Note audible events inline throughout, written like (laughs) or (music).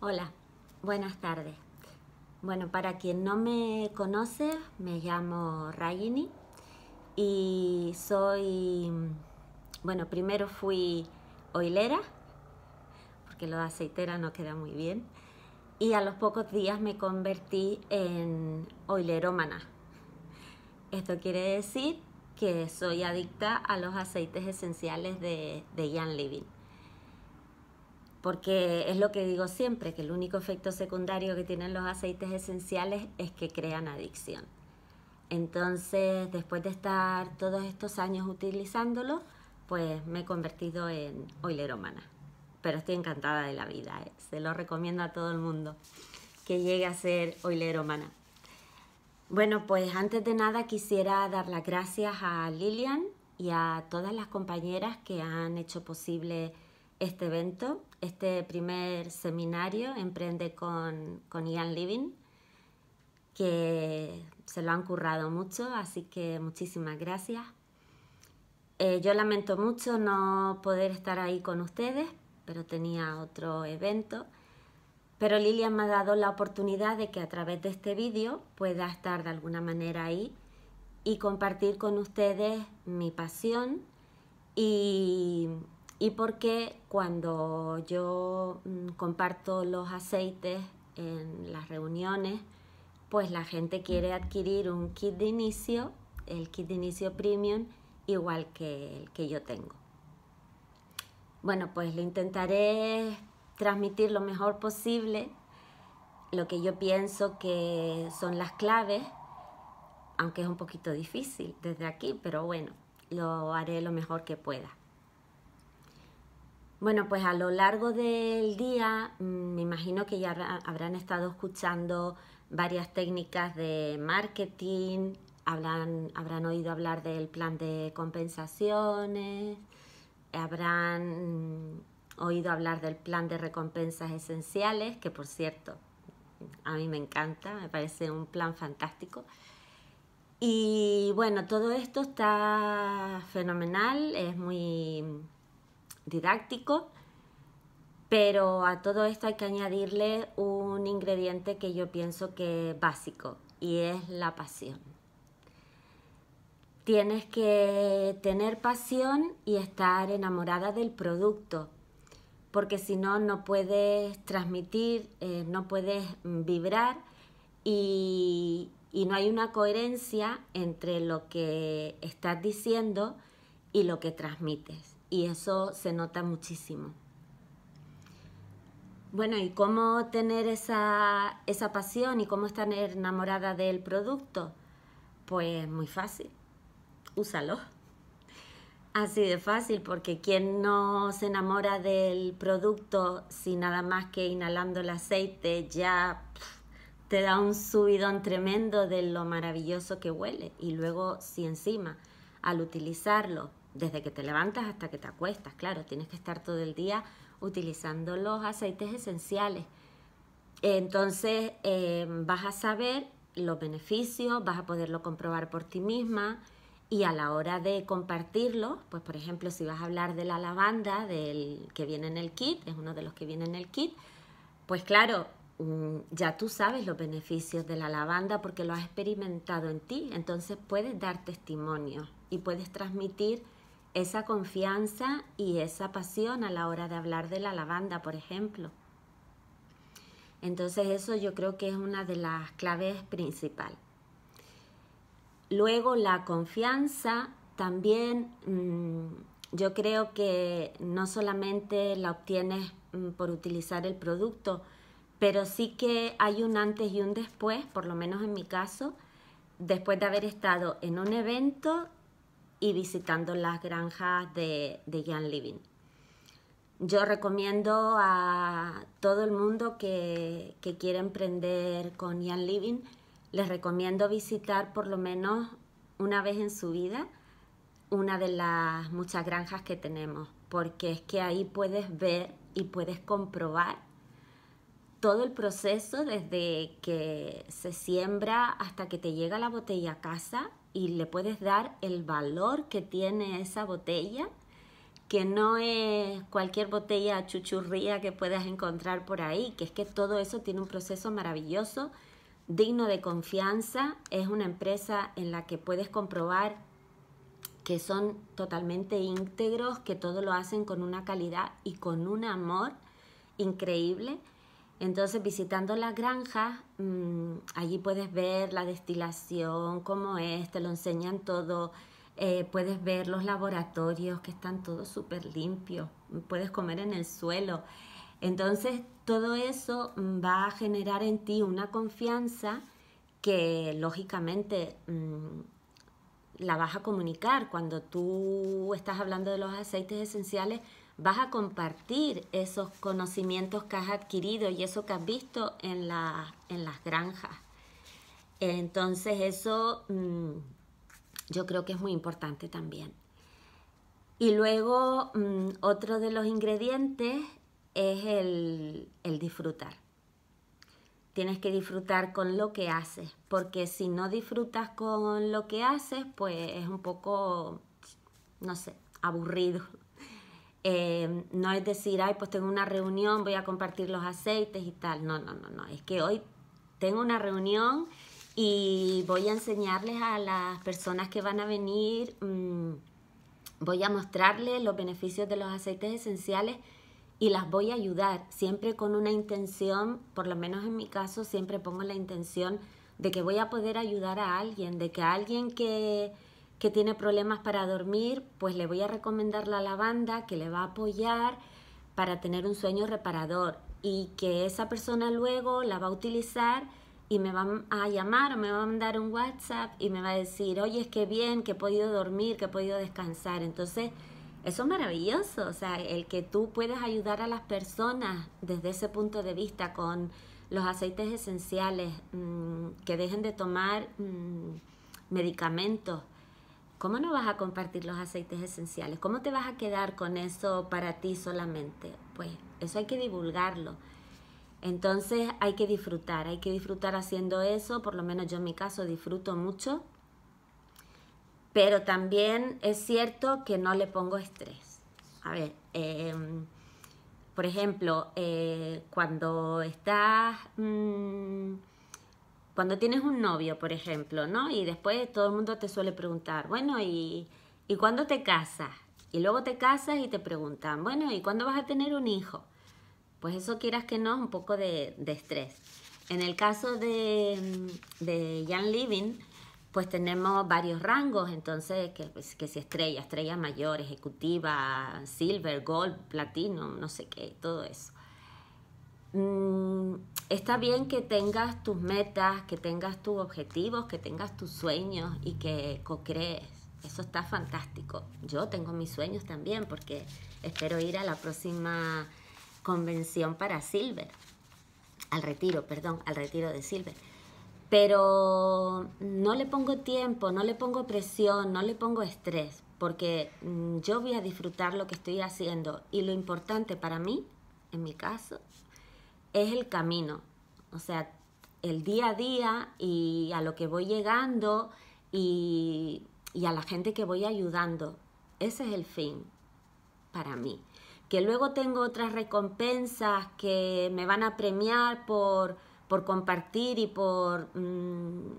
Hola, buenas tardes. Bueno, para quien no me conoce, me llamo Rayini y soy, bueno, primero fui oilera, porque lo de aceitera no queda muy bien, y a los pocos días me convertí en oilerómana. Esto quiere decir que soy adicta a los aceites esenciales de, de Jan Living porque es lo que digo siempre, que el único efecto secundario que tienen los aceites esenciales es que crean adicción. Entonces, después de estar todos estos años utilizándolo, pues me he convertido en oilerómana. Pero estoy encantada de la vida, ¿eh? se lo recomiendo a todo el mundo que llegue a ser oilerómana. Bueno, pues antes de nada quisiera dar las gracias a Lilian y a todas las compañeras que han hecho posible este evento, este primer seminario Emprende con, con Ian Living, que se lo han currado mucho, así que muchísimas gracias. Eh, yo lamento mucho no poder estar ahí con ustedes, pero tenía otro evento. Pero Lilian me ha dado la oportunidad de que a través de este vídeo pueda estar de alguna manera ahí y compartir con ustedes mi pasión y, y porque cuando yo mm, comparto los aceites en las reuniones, pues la gente quiere adquirir un kit de inicio, el kit de inicio premium, igual que el que yo tengo. Bueno, pues lo intentaré transmitir lo mejor posible lo que yo pienso que son las claves, aunque es un poquito difícil desde aquí, pero bueno, lo haré lo mejor que pueda. Bueno, pues a lo largo del día mm, me imagino que ya habrán estado escuchando varias técnicas de marketing, habrán, habrán oído hablar del plan de compensaciones, habrán oído hablar del plan de recompensas esenciales, que por cierto, a mí me encanta, me parece un plan fantástico. Y bueno, todo esto está fenomenal, es muy didáctico, pero a todo esto hay que añadirle un ingrediente que yo pienso que es básico y es la pasión. Tienes que tener pasión y estar enamorada del producto, porque si no, no puedes transmitir, eh, no puedes vibrar y, y no hay una coherencia entre lo que estás diciendo y lo que transmites y eso se nota muchísimo. Bueno, ¿y cómo tener esa, esa pasión y cómo estar enamorada del producto? Pues muy fácil, úsalo. Así de fácil, porque quien no se enamora del producto si nada más que inhalando el aceite ya te da un subidón tremendo de lo maravilloso que huele. Y luego si encima al utilizarlo desde que te levantas hasta que te acuestas, claro, tienes que estar todo el día utilizando los aceites esenciales. Entonces eh, vas a saber los beneficios, vas a poderlo comprobar por ti misma y a la hora de compartirlo, pues por ejemplo si vas a hablar de la lavanda del que viene en el kit, es uno de los que viene en el kit, pues claro, mm, ya tú sabes los beneficios de la lavanda porque lo has experimentado en ti, entonces puedes dar testimonio y puedes transmitir esa confianza y esa pasión a la hora de hablar de la lavanda, por ejemplo. Entonces eso yo creo que es una de las claves principales. Luego la confianza también mm, yo creo que no solamente la obtienes mm, por utilizar el producto, pero sí que hay un antes y un después, por lo menos en mi caso, después de haber estado en un evento y visitando las granjas de, de Jan Living. Yo recomiendo a todo el mundo que, que quiere emprender con Jan Living, les recomiendo visitar por lo menos una vez en su vida una de las muchas granjas que tenemos, porque es que ahí puedes ver y puedes comprobar todo el proceso desde que se siembra hasta que te llega la botella a casa y le puedes dar el valor que tiene esa botella que no es cualquier botella chuchurría que puedas encontrar por ahí, que es que todo eso tiene un proceso maravilloso, digno de confianza, es una empresa en la que puedes comprobar que son totalmente íntegros, que todo lo hacen con una calidad y con un amor increíble. Entonces, visitando las granjas, mm, allí puedes ver la destilación, cómo es, te lo enseñan todo, eh, puedes ver los laboratorios que están todos súper limpios, puedes comer en el suelo. Entonces, todo eso mm, va a generar en ti una confianza que lógicamente mm, la vas a comunicar. Cuando tú estás hablando de los aceites esenciales, vas a compartir esos conocimientos que has adquirido y eso que has visto en, en las granjas. Entonces, eso mm, yo creo que es muy importante también. Y luego mm, otro de los ingredientes es el, disfrutar. Tienes que disfrutar con lo que haces, porque si no disfrutas con lo que haces, pues es un poco, no sé, aburrido. Eh, no es decir, ay, pues tengo una reunión, voy a compartir los aceites y tal. No, no, no, no. Es que hoy tengo una reunión y voy a enseñarles a las personas que van a venir, mm, voy a mostrarles los beneficios de los aceites esenciales y las voy a ayudar, siempre con una intención, por lo menos en mi caso, siempre pongo la intención de que voy a poder ayudar a alguien, de que alguien que, que tiene problemas para dormir, pues le voy a recomendar la lavanda que le va a apoyar para tener un sueño reparador y que esa persona luego la va a utilizar y me va a llamar o me va a mandar un WhatsApp y me va a decir, oye, es que bien, que he podido dormir, que he podido descansar. Entonces, eso es maravilloso, o sea, el que tú puedes ayudar a las personas desde ese punto de vista con los aceites esenciales, mm, que dejen de tomar mm, medicamentos. ¿Cómo no vas a compartir los aceites esenciales? ¿Cómo te vas a quedar con eso para ti solamente? Pues eso hay que divulgarlo. Entonces hay que disfrutar, hay que disfrutar haciendo eso, por lo menos yo en mi caso disfruto mucho, pero también es cierto que no le pongo estrés. A ver, em, por ejemplo, eh, cuando estás, mm, cuando tienes un novio, por ejemplo, ¿no? Y después todo el mundo te suele preguntar, bueno, ¿y, ¿y cuándo te casas? Y luego te casas y te preguntan, bueno, ¿y cuándo vas a tener un hijo? pues eso quieras que no, un poco de, estrés. En el caso de, de Jan Living, pues tenemos varios rangos, entonces, que, pues, que si estrella, estrella mayor, ejecutiva, silver, gold, platino, no sé qué, todo eso. Mm, está bien que tengas tus metas, que tengas tus objetivos, que tengas tus sueños y que co-crees. Eso está fantástico. Yo tengo mis sueños también porque espero ir a la próxima convención para Silver, al retiro, perdón, al retiro de Silver. Pero no le pongo tiempo, no le pongo presión, no le pongo estrés, porque mm, yo voy a disfrutar lo que estoy haciendo y lo importante para mí, en mi caso, es el camino, o sea, el día a día y a lo que voy llegando y, y a la gente que voy ayudando. Ese es el fin para mí. Que luego tengo otras recompensas que me van a premiar por, por compartir y por mm,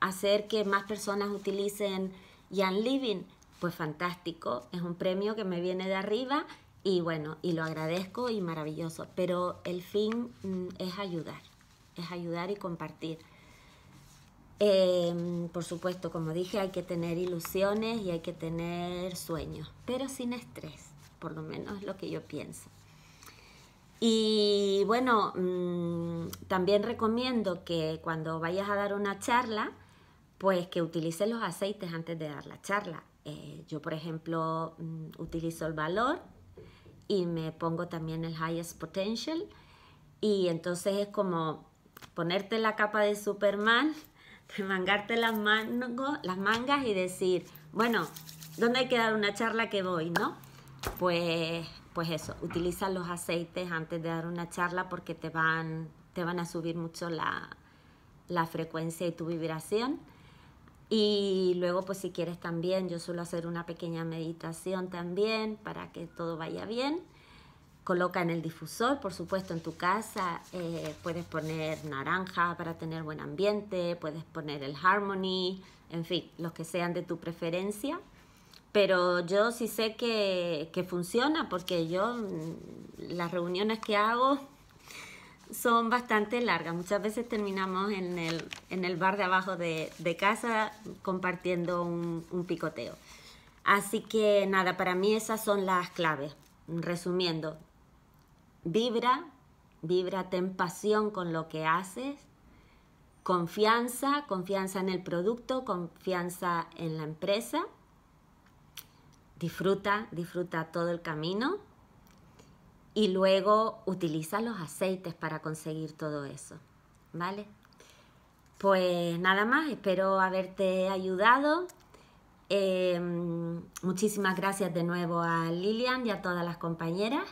hacer que más personas utilicen Jan Living, pues fantástico, es un premio que me viene de arriba y bueno, y lo agradezco y maravilloso, pero el fin mm, es ayudar, es ayudar y compartir. Em, por supuesto, como dije, hay que tener ilusiones y hay que tener sueños, pero sin estrés por lo menos es lo que yo pienso. Y bueno, mm, también recomiendo que cuando vayas a dar una charla, pues que utilices los aceites antes de dar la charla. Eh, yo, por ejemplo, mm, utilizo el valor y me pongo también el highest potential. Y entonces es como ponerte la capa de Superman, (laughs) mangarte las, las mangas y decir, bueno, ¿dónde hay que dar una charla que voy, no? pues, pues eso, utiliza los aceites antes de dar una charla porque te van, te van a subir mucho la, frecuencia y tu vibración. Y luego, pues si quieres también, yo suelo hacer una pequeña meditación también para que todo vaya bien. Coloca en el difusor, por supuesto, en tu casa. eh, puedes poner naranja para tener buen ambiente, puedes poner el Harmony, en fin, los que sean de tu preferencia. Pero yo sí sé que, que funciona porque yo mm, las reuniones que hago son bastante largas. Muchas veces terminamos en el, en el bar de abajo de, casa compartiendo un, un picoteo. Así que nada, para mí esas son las claves. Resumiendo, vibra, vibra, ten pasión con lo que haces, confianza, confianza en el producto, confianza en la empresa, disfruta, disfruta todo el camino y luego utiliza los aceites para conseguir todo eso, ¿vale? Pues nada más, espero haberte ayudado. Eh, muchísimas gracias de nuevo a Lilian y a todas las compañeras.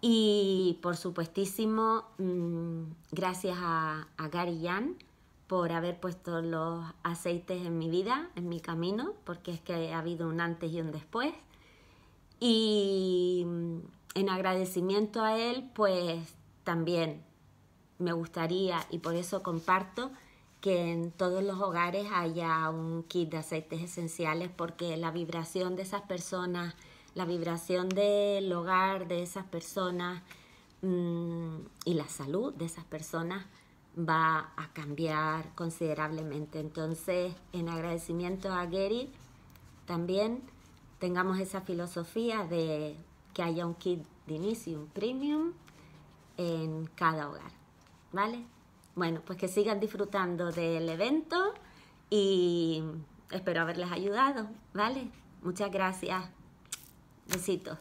Y por supuestísimo, mm, gracias a, a Gary Jan por haber puesto los aceites en mi vida, en mi camino, porque es que ha habido un antes y un después. Y en agradecimiento a él, pues también me gustaría, y por eso comparto, que en todos los hogares haya un kit de aceites esenciales, porque la vibración de esas personas, la vibración del hogar de esas personas mmm, y la salud de esas personas va a cambiar considerablemente. Entonces, en agradecimiento a Gary, también tengamos esa filosofía de que haya un kit de inicio, un premium en cada hogar, ¿vale? Bueno, pues que sigan disfrutando del evento y espero haberles ayudado, ¿vale? Muchas gracias. Besitos.